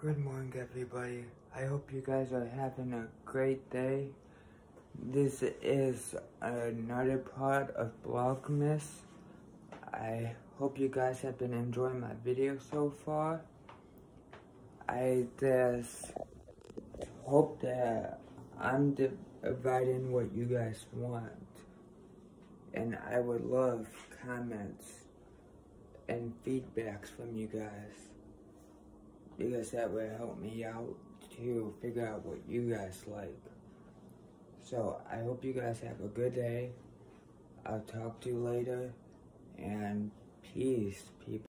Good morning, everybody. I hope you guys are having a great day. This is another part of Vlogmas. I hope you guys have been enjoying my video so far. I just hope that I'm providing what you guys want. And I would love comments and feedbacks from you guys because that would help me out to figure out what you guys like. So I hope you guys have a good day. I'll talk to you later and peace, people.